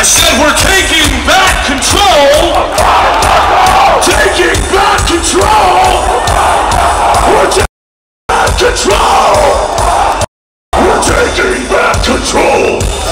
I said we're taking back control. Taking back control. We're taking back control. We're taking back control.